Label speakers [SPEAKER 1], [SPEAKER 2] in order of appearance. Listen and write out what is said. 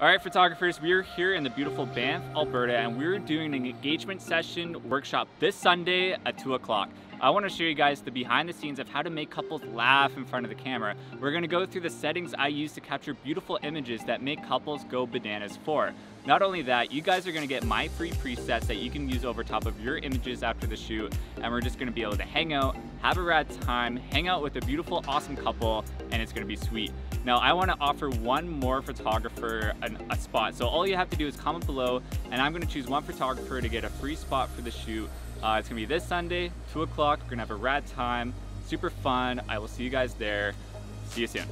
[SPEAKER 1] All right, photographers, we are here in the beautiful Banff, Alberta, and we're doing an engagement session workshop this Sunday at 2 o'clock. I want to show you guys the behind the scenes of how to make couples laugh in front of the camera. We're going to go through the settings I use to capture beautiful images that make couples go bananas for. Not only that, you guys are going to get my free presets that you can use over top of your images after the shoot, and we're just going to be able to hang out, have a rad time, hang out with a beautiful, awesome couple, and it's to be sweet. Now, I want to offer one more photographer an, a spot. So all you have to do is comment below, and I'm to choose one photographer to get a free spot for the shoot. Uh, it's gonna be this Sunday, 2 o'clock. We're gonna have a rad time, super fun. I will see you guys there. See you soon.